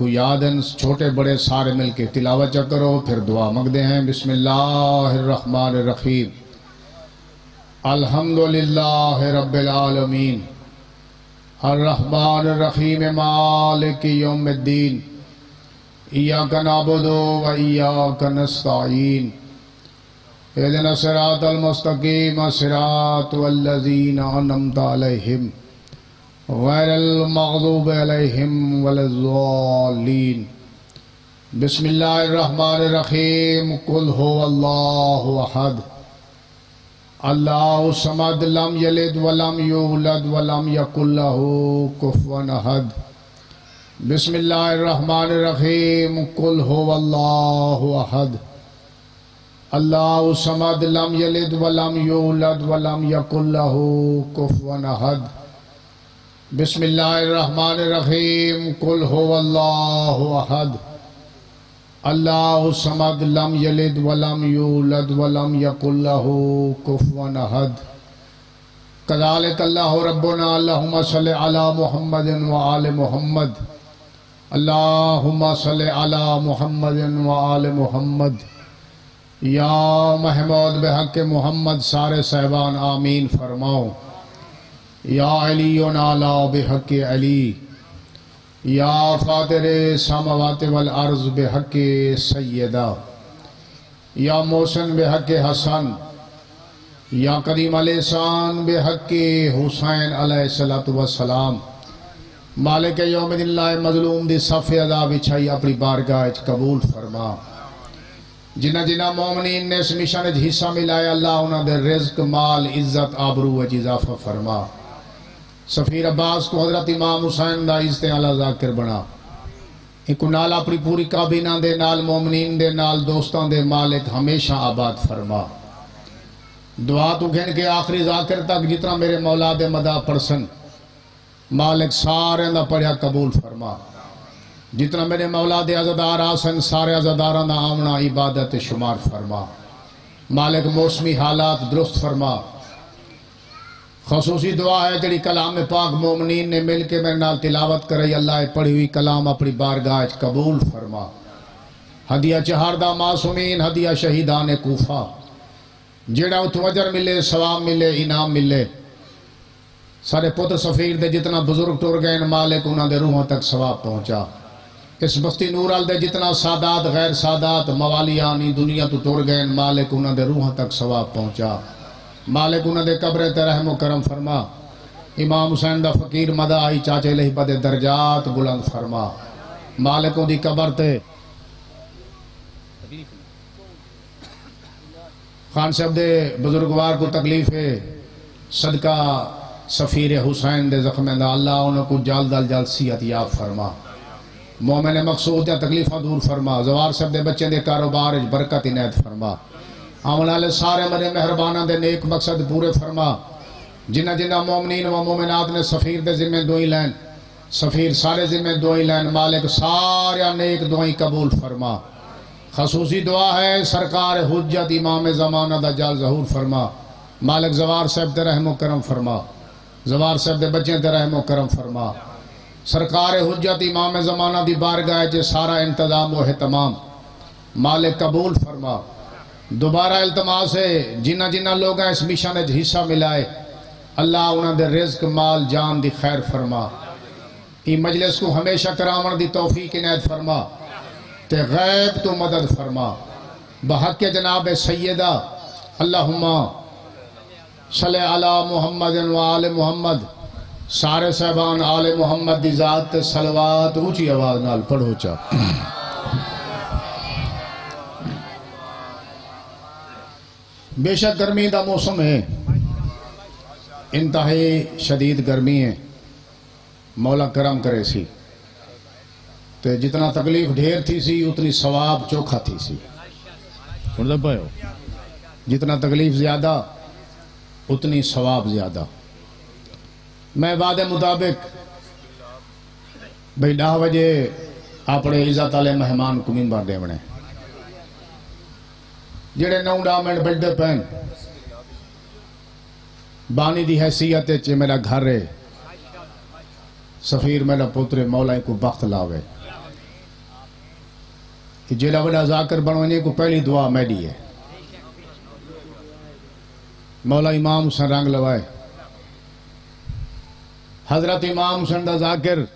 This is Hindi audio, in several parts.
को याद हैं, छोटे बड़े सारे मिल के तिलावत करो, फिर दुआ मंगते हैं, बिस्मिल्लाहिर्रहमानिर्रहीम। अल्हम्दुलिल्लाह रब्बिल आलमीन। अर्रहमानिर्रहीम मालिक यौमिद्दीन। इय्याक नअबुदु व इय्याक नस्तईन। इहदिना सिरातल मुस्तकीम सिरातल लज़ीना अनअमता अलैहिम। गैरल मग़दूब अलैहिम वलज़्ज़ालीन बिस्मिल्लाहिर्रहमानिर्रहीम। कुल हुवल्लाहु अहद। अल्लाहु समद लम यलिद वलम यूलद वलम यकुल लहू कुफुवन अहद। बिस्मिल्लाहिर्रहमानिर्रहीम। कुल हुवल्लाहु अहद। अल्लाहु समद लम यलिद वलम यूलद वलम यकुल लहू कुफुवन अहद। बिस्मिल्लाहिर्रहमानिर्रहीम कुल हुवल्लाहु अहद। अल्लाहु समद लम यलिद वलम यूलद वलम यकुल लहू कुफुवन अहद। कज़ालिक अल्लाहु रब्बुना अल्लाहुम्मा सल्लि अला मुहम्मदिन व आले मुहम्मद। अल्लाहुम्मा सल्लि अला मुहम्मदिन व मुहम्मद। या महमूद बेहक मोहम्मद सारे सहबान आमीन फरमाओ। या अली नाला बेहक अली। या फातिर समावात वल अर्ज़ बेहक सैदा या मोहसन बेहक हसन। या करीम अलसान बेहक हुसैन अलैहिस्सलाम मालिक यौमिल्ला मजलूम दी सफ़े अदा बिछाई अपनी बारगाह कबूल फरमा। जिन्हें जिन्हें मोमनीन ने इस मिशन हिस्सा मिलाया, अल्लाह उन्होंने रिज्क, माल, इज़्ज़त, आबरू इजाफा फरमा। सफ़ीर अब्बास को हज़रत इमाम हुसैन का इज़्ज़त आला जाकिर बना। एक नाल अपनी पूरी काबीना दे नाल, मोमनीन दे नाल, दोस्तों दे मालिक हमेशा आबाद फरमा। दुआ तू गिन के आखिरी जाकिर तक जितना मेरे मौला दे मदा पढ़सन, मालिक सारे का पढ़िया कबूल फरमा। जितना मेरे मौला दे अजादार आसन, सारे अजादारा का आमना इबादत शुमार फरमा। मालिक मौसमी हालात दुरुस्त फरमा। खसूसी दुआ है जी कलाम पाक मोमनीन ने मिल के मेरे नाल तिलावत कराई, अल्लाह पढ़ी हुई कलाम अपनी बारगाह कबूल फरमा। हदिया चहारदा मासूमीन, हदिया शहीदा ने कूफा। जेड़ा उत वजर मिले सवाब मिले, इनाम मिले सारे पुत्र सफीर दे जितना बुज़ुर्ग टुर गए मालिक उन्होंने रूहों तक सवाब पहुँचा। इस बस्ती नूरल दे जितना सादात, गैर सादात मवालियानी दुनिया तो टुर गए मालिक उन्होंने रूहों तक सवाब पहुँचा। मालिक, उन्होंने कब्र ते रहमो करम फरमा। इमाम हुसैन का फकीर मदा आई, चाचे लही पदे दर्जात बुलंद फरमा। मालिक उनकी कब्र ते। खान साहब दे बुजुर्गवार को तकलीफ़ है। सदका सफीर हुसैन दे जख्मे दा अल्लाह उनको जल्द अल जल्द सियत याब फरमा। मोमिन मकसूद या तकलीफा दूर फरमा। जवार साहब दे बच्चे दे कारोबार बरकत इनायत फरमा। आने वाले सारे मरे मेहरबाना दे नेक मकसद पूरे फरमा जिन्हें जिन्हें मोमनीन व मोमिनात ने सफीर दे जिम्मे दुई लैन सफीर सारे जिम्मे दुई लैन मालिक सारे नेक दुआई कबूल फरमा खसूसी दुआ है सरकार हुज्जत इमाम जमाना दा जल जहूर फरमा मालिक जवार साहब ते रहमो करम फरमा जवार साहब दे बच्चे ते रहमो करम फरमा सरकार हुज्जत इमाम जमाना दी बारगाह च सारा इंतज़ाम वो है तमाम मालिक कबूल फरमा दोबारा इल्तमास है। जिन्ना जिन्ना लोग इस मिशन हिस्सा मिलाए। अल्लाह उन्होंने रिज्क, माल, जान दी खैर फरमा। ई मजलिस को हमेशा करावन दी तौफीक इनायत फरमा। ते गैब तो मदद फरमा। बहक जनाब सैदा अल्लाहुम्मा सल अला मुहम्मद आल मुहम्मद। सारे साहबान आल मुहम्मद दी जात सलवात, ऊँची आवाज़ नाल पढ़ो चा। बेशक गर्मी का मौसम है। इंतहाई शदीद गर्मी है। मौला करम करे सी। तो जितना तकलीफ़ ढेर थी सी उतनी सवाब चोखा थी सी। जितना तकलीफ़ ज़्यादा उतनी सवाब ज़्यादा। मैं वादे मुताबिक भाई ॾह बजे अपने इज़्ज़त वाले मेहमान को मिम्बर देवने जेड़े नौ मिनट बजते पैन बानी की हैसीयत मेरा घर है सफीर मेरा पुत्र मौला को वक्त लावे जेड़ा वॾा ज़ाकिर बणवञे को पहली दुआ मैडी है मौला इमाम हुसैन रंग लवाए हज़रत इमाम हुसैन दा जाकिर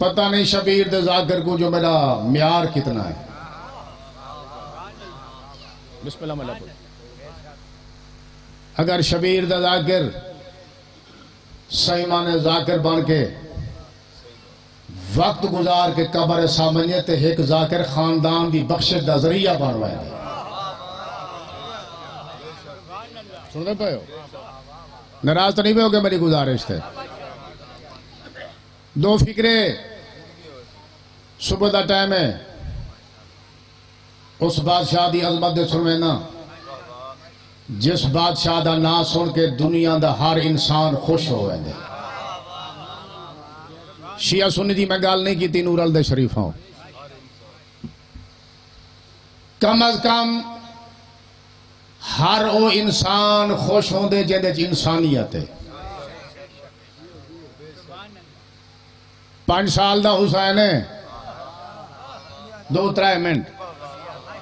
पता नहीं शबीर दे जाकिर को जो मेरा म्यार कितना है अगर शबीर दा जाकिर सही माने जाकिर बन के वक्त गुजार के कबर सामने ते एक जाकिर खानदान की बख्शिश का ज़रिया बन रहा सुनते पे हो? नाराज़ तो नहीं पे मेरी गुजारिश थे दो फिक्रे, सुबह का टाइम है। उस बादशाह की अजमत दे सुनवे ना। जिस बादशाह का नाम सुन के दुनिया का हर इंसान खुश हो शिया सुनी दी मैं गल नहीं की नूर अल शरीफों कम अज कम हर वो इंसान खुश जिंदे च इंसानियत है। पाँच साल का हुसैन है। दो त्रै मिनट।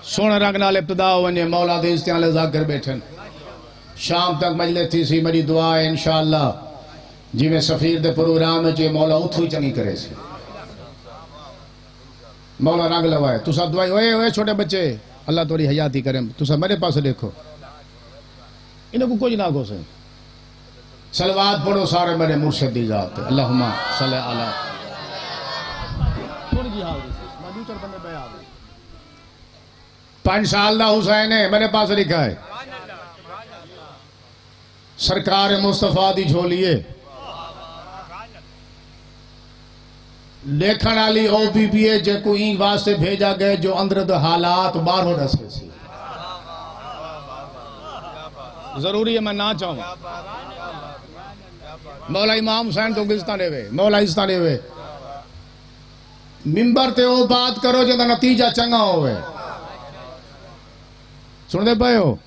सोने रंग नाल इब्तदा हो वने मौला दे इस्ते वाले जाकर बैठन। शाम तक मजलिस थी सी, मेरी दुआ है, इंशाअल्लाह। जिवें सफीर दे प्रोग्राम च मौला उथों ही चंगी करे सी। मौला रंग लवाए। तुसा दुआई, ओए ओए, छोटे बच्चे, अल्लाह तोरी हयाती करे तुसा मेरे पास देखो। इन्हें को कुछ ना को से सलवात पढ़ो सारे मेरे मुर्शिद दी जात। अल्लाहुम्मा सल्ले अला थोड़ी जी हाल मैं दूसरे बंदे पे आ गए पाँच साल का हुसैन है मेरे पास लिखा है। सरकार मुस्तफ़ा दी झोलिए देखण वाली ओ बीबी है जेको ई वास्ते भेजा गए जो अंदर दे हालात बाहरों दसे ज़रूरी है, मैं ना चाहूँ। मौला इमाम हुसैन तो गिस्ता देवे, मौला इस्ता देवे। मिंबर ते ओ बात करो जो नतीजा चंगा होवे। सुनते पे हो?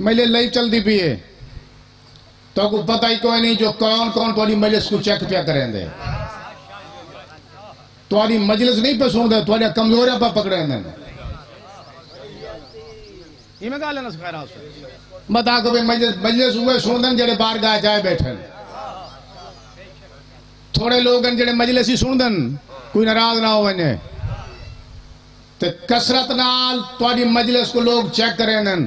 मेले लाइव चलती पी है। तो को पता ही कोई नहीं जो कौन कौन थोड़ी मजलिस को चेक पिया करेंगे तुम्हारी मजलिस नहीं पे सुनते थोड़े कमजोरियाँ पर पकड़े इवें गल है ना खैर बता को मजलिस मजलिस हुए सुनदन जेड़े बाहर गाय जाए बैठे थोड़े लोग हैं जेड़े मजलिस ही सुनदन कोई नाराज़ ना हो वने ते कसरत नाल थोड़ी मजलिस को लोग चेक करें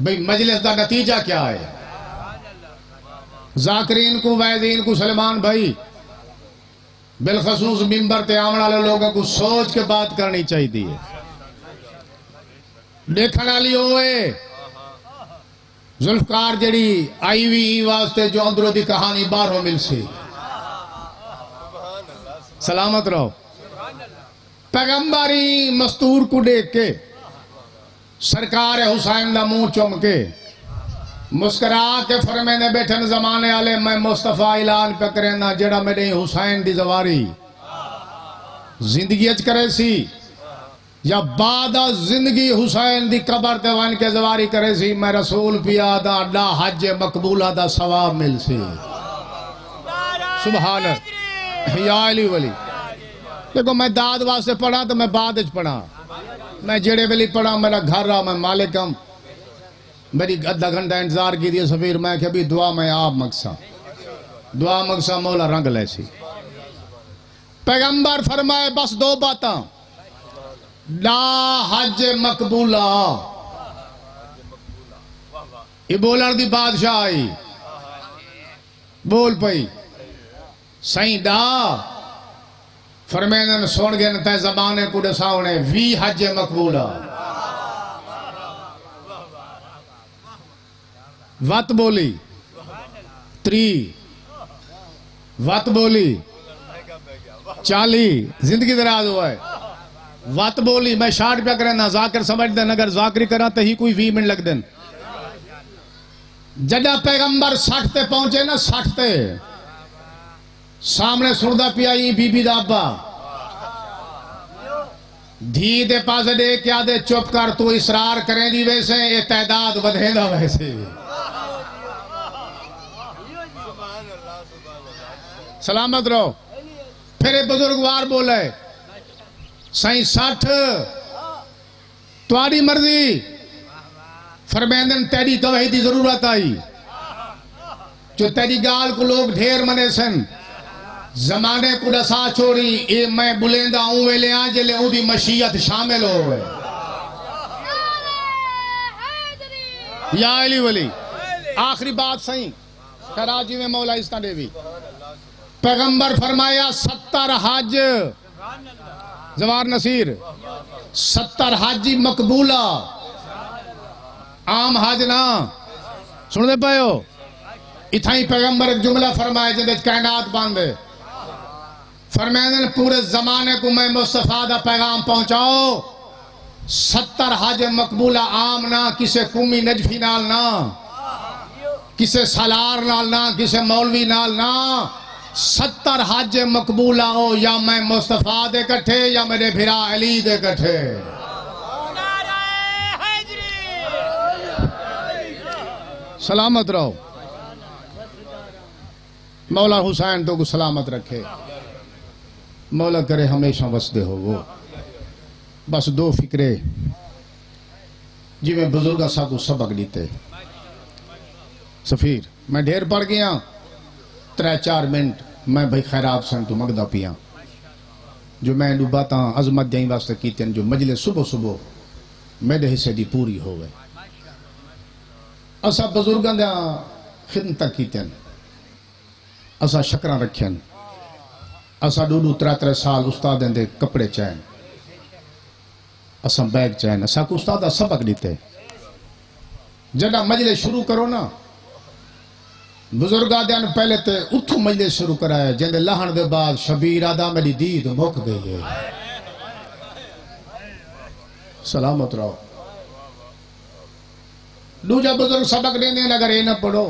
भाई, मजलिस का नतीजा क्या है? जाकरीन को वैदीन को, सलमान भाई, बिलखसूस मिंबर ते आने वाले लोगों को सोच के बात करनी चाहिए। देखने वाली होए, जुल्फकार जड़ी आई हुई वास्ते जो अंदरों की कहानी बाहरों मिल सी सलामत रहो। पैगंबरी मस्तूर को देख के सरकार हुसैन का मुँह चुम के मुस्करा के फरमे ने बैठन जमाने वाले मैं मुस्तफ़ा ऐलान पे करेना जेड़ा मेरे हुसैन दी जवारी ज़िंदगी करे सी या बाद ज़िंदगी हुसैन दी कबर ते वन के जवारी करे सी मैं रसूल पिया दा अड्डा हज मकबूला दा सवाब मिल सी। सुभान या अली वली। देखो, मैं दाद वास्ते पढ़ा तो मैं बाद पढ़ा। मैं जेड़े वेले पढ़ा, मेरा घर रहा मैं मालिकम मेरी अद्धा घंटा इंतज़ार की दिए सफीर, मैं क्या भी दुआ मैं आप मकसा। दुआ मकसा, मौला रंग लैसी पैगंबर फरमाए, बस दो बात। ला हज मकबूला। ये बोलण दी बादशाह आई। बोल पई। सही दा। फरमेंदन सुन गए तै जबाने को दसावने वी हज मकबूला वत बोली त्री वत बोली चाली ज़िंदगी दराज हुआ है वत बोली मैं शार्ट पे करें ना जाकर समझ देन अगर जाकरी करा तो ही कोई वी मिनट लग देन जदा पैगंबर सठ ते पहुँचे ना सठ ते सामने सुनदा पिया ई बीबी दा अब्बा। धी दे पास दे, क्या दे चुप कर, तू इसरार करें दी वैसे, ये तादाद बढ़ेगा वैसे। सलामत रहो। फिर बुजुर्गवार बोले, सही सठ तुम्हारी मर्ज़ी। फरमेंदन, तेरी गवाही की ज़रूरत आई। जो तेरी गाल को लोग ढेर मने सन जमाने को दसा छोड़ी, ए मैं बुलेंदा हूँ वेले आ जले उदी मशीयत शामिल हो या अली वली, आखिरी बात सही कराची में मौला इस्ता देवी। पैगंबर फरमाया, सत्तर हज। जवार नसीर, सत्तर हाजी मकबूला। आम हज ना। सुनते पायो? इथा ही पैगंबर एक जुमला फरमाए जिंदे कायनात बांधे। फरमाए पूरे जमाने को मैं मुस्तफ़ा का पैगाम पहुंचाओ। सत्तर हज मकबूला आम ना, किसे कुमी नजफी नाल ना, किसे सलार नाल ना, किसे मौलवी नाल ना, सत्तर हज मकबूला हो, या मैं मुस्तफ़ा दे कट्ठे, या मेरे फिरा अली दे कट्ठे। सलामत रहो। मौला हुसैन तो को सलामत रखे। मौला करे हमेशा वसदे हो वो बस दो फिक्रे। जिमें बुज़ुर्ग सा को सबक दीते। सफीर, मैं ढेर पड़ गया। त्रै चार मिनट, मैं भाई खैराब सन तू मंगदा पिया। जो मैं बात अजमत दई वास्ते की जो मजले सुबह सुबह मेरे हिस्से की पूरी हो गए असा बुज़ुर्गों का खिदमत की असा शक्र रखन असा डू त्रै त्रै साल उस्ताद दे कपड़े चैन। असा बैग चैन। असा को उस्ताद सबक दीते जड़ा मजले शुरू करो ना, बुज़ुर्ग आदि पहले तो उठू मजले शुरू कराया जिंदे लहन के बाद शबीर आदा मेरी दीद मुक गई है सलामत रहो। दूजा बुज़ुर्ग सबक देंगे अगर ये ना पढ़ो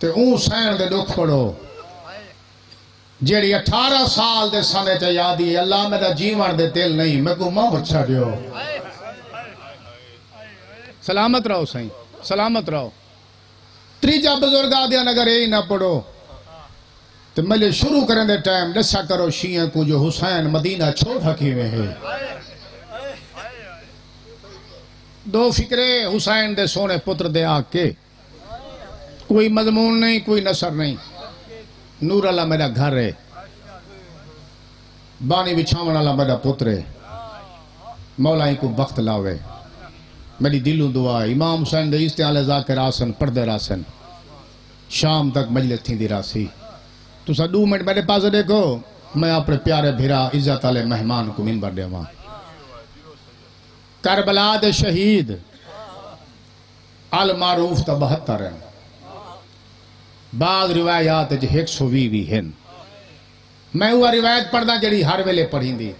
तो ऊ सहन के दुख पढ़ो। जेड़ी अठारह साल के समय च याद ही अल्लाह मेरा जीवन दे दिल नहीं मैं को मोह छो सलामत रहो सही, सलामत रहो। त्रीजा बुज़ुर्ग आदि अगर यही ना पढ़ो तो मले शुरू करें दे टाइम दसा करो, शिया को जो हुसैन मदीना छोड़ हकी में है। दो फिक्रे हुसैन दे सोने पुत्र दे आके, कोई मजमून नहीं, कोई नसर नहीं। नूर अल्लाह मेरा घर है बानी बिछावन वाला मेरा पुत्र है मौलाई को वक्त लावे मेरी दिलों दुआ इमाम हुसैन दे इस्तेआल जाकर आसन पढ़ते रासन शाम तक मजलिस थी रासी तुसा दो मिनट मेरे पास देखो मैं अपने प्यारे भिरा इज़्ज़त वाले मेहमान को मिनबर देवा करबला दे शहीद अल मारूफ तो बहत्तर है बाद रिवायात एक सौ भी भी हैं मैं वह रिवायत पढ़दा जड़ी हर वेले पढ़ी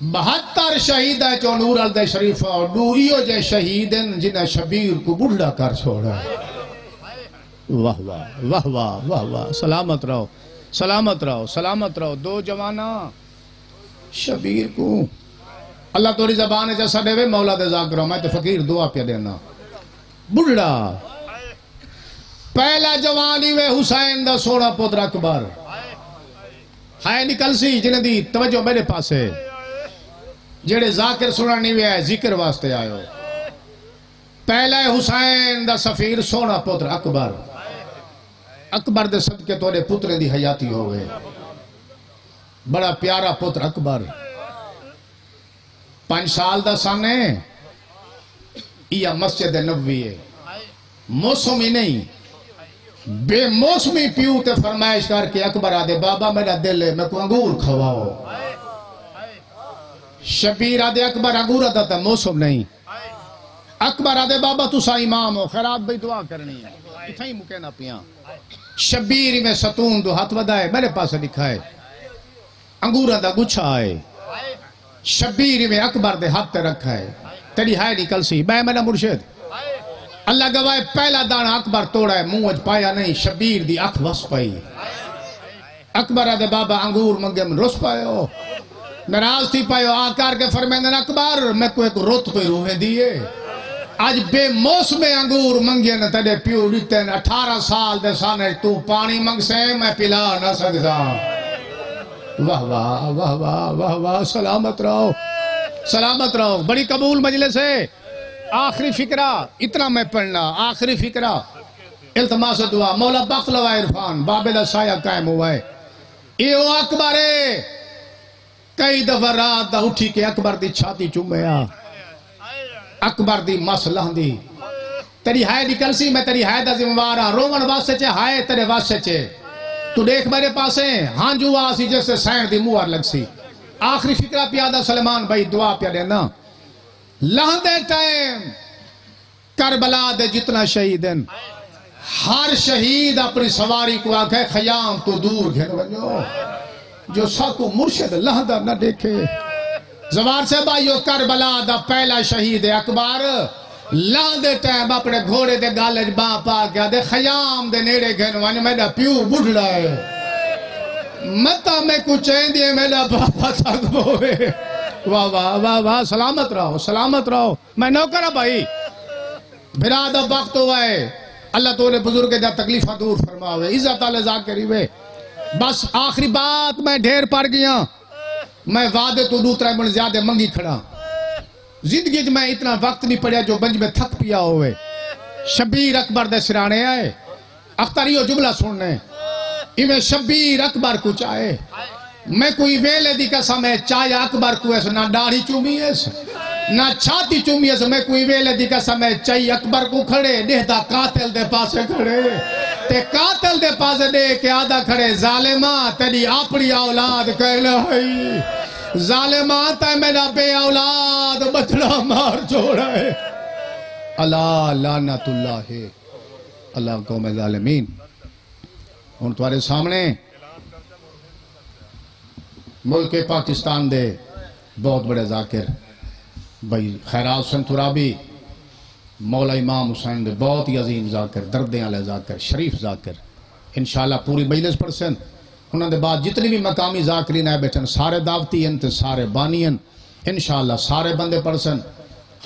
बहत्तर शहीद है चो नूर अल शरीफ, और दू इो जे शहीद जिन्हें शबीर को बुढ़ा कर छोड़ा। वाह वाह वाह वाह वाह वाह, सलामत रहो सलामत रहो सलामत रहो, दो जवाना, शबीर को। अल्लाह तोरी जबान जैसा देवे, मौला दे जाकर मैं तो फकीर दुआ पे देना। बुढ़ा पहला जवान ही वे हुसैन दा सोना पुत्र अकबर। है निकल सी जिन्हें दी तवज्जो मेरे पास। जेड़े जाकिर सुना नहीं वे ज़िक्र वास्ते आयो। पहला हुसैन दा सफीर सोना पुत्र अकबर। अकबर दे सदके तोरे पुत्र दी हयाती हो गए बड़ा प्यारा पुत्र अकबर। पाँच साल का सन। है या मस्जिद नबी है। मौसम ही नहीं। बेमौसमी पीऊ ते फरमाइश करके अकबर आदे, बाबा मेरा दिल है मैं को अंगूर खवाओ। शबीर आदे, अकबर अंगूर अदा था मौसम नहीं। अकबर आदे, बाबा तुसा इमाम हो, खैरात भाई दुआ करनी है। इतना ही मुके ना पिया। शबीर में सतून दो हाथ वधाए, मेरे पास लिखा है, अंगूर का गुच्छा है शबीर में अकबर दे हाथ रखा है। तेरी है निकल सी, मैं मेरा मुर्शिद। अल्लाह गवाए, पहला दाना अकबर तोड़ा है, मुँह पाया नहीं, शबीर दी अख वस पाई। अकबर आदे बाबा अंगूर मंगे, में रुस पायो। नाराज़ थी पायो आकार के फरमेंदन अकबर मैं को एक रुत पे रूहे दिए। अज बेमौसमे अंगूर मंगे न तेरे प्यो दिते न, अठारह साल दे साने तू पानी मंगसे, मैं पिला न सकदा। वाह वाह वाह वाह वाह वाह, सलामत रहो। सलामत रहो, बड़ी कबूल मजलिस है। आखिरी फिक्रा, इतना मैं पढ़ना, आखिरी फिक्रा। इल्तमास दुआ, मौला बखलवा इरफान, बाबे दा साया कायम हुआ है। ये अकबर कई दफ़ा रात दा उठी के अकबर दी छाती चुमया अकबर दी मस लहंदी तेरी हाय निकल सी, मैं तेरी हाय दा जिम्मेवार हाँ। रोवन वास्ते च, हाय तेरे वास्ते च। तू देख मेरे पासे हांजू आ सी जैसे सैन दी मुहर लग सी। आखिरी फिक्रा प्यादा सलमान भाई, दुआ प्या देना। लहंदे टाइम, करबला दे जितना शहीद हैं। हर शहीद अपनी सवारी को आखे, खयाम तो दूर घेर वञो जो साको मुर्शिद लहदा न देखे। जवार से भाइयों, करबला दा पहला शहीद है अकबर। लांदे टाइम अपने घोड़े दे गाले बां पा के आदे, खयाम दे नेड़े घेन वन मेरा प्यू बुढ़ड़ा है। मता मैं कुछ मेरा बाबा तक होवे। वाह वाह वाह वाह, सलामत रहो सलामत रहो। मैं नौकर हूँ भाई। बिराद वक्त हुआ है। अल्लाह तोरे बुज़ुर्ग जा तकलीफा दूर फरमावे, इज़्ज़त जाकिर वे बस आखिरी बात, मैं ढेर पड़ गया। मैं वादे तो दूसरा मन ज़्यादा मंगी खड़ा। ज़िंदगी मैं इतना वक्त नहीं पड़िया जो बंज में थक पिया होवे। शबीर अकबर दे सिराने आए। अख्तरियो जुमला सुनने। इवे शबीर अकबर कुछ आए। मैं कोई वेले दी कसम है चाय अकबर कुएस ना दाढ़ी चूमीएस ना छाती चूमीएस मैं कोई वेले दी कसम है चाय अकबर को खड़े देहदा कातिल दे पास खड़े। ते कातिल दे पास दे के आधा खड़े, जालिमा, तेरी आपड़ी औलाद कहल है। जालिमा, त मेरा बे औलाद बछड़ा मार छोड़ा है। अला लानतुल्लाह है। अल्लाह को मैं जालिमिन। हूँ तुम्हारे सामने मुल्क पाकिस्तान दे। बहुत बड़े जाकिर। भाई खैराज हुसैन तुराबी, मौला इमाम हुसैन दे बहुत ही अजीम जाकिर, दर्दे वाले जाकिर, शरीफ जाकिर। इंशाल्लाह पूरी मजलिस परसन उन्होंने बाद जितनी भी मकामी जाकरीन है बैठन, सारे दावती हैं ते सारे बानी हैं इंशाल्लाह सारे बंदे परसन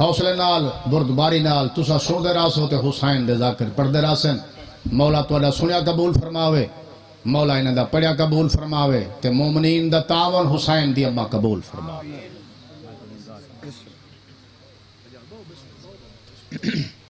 हौसले नाल, बुरदबारी नाल, तुसा सुनते रहो ते हुसैन दे जाकिर पढ़ते रसन मौला थोड़ा सुनिया कबूल फरमावे। मौला इन्हों का पढ़िया कबूल फरमावे तो मोमनीन का तावन हुसैन की अम्मा कबूल फरमावे